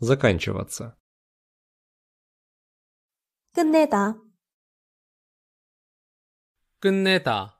заканчиваться. 끝내다, 끝내다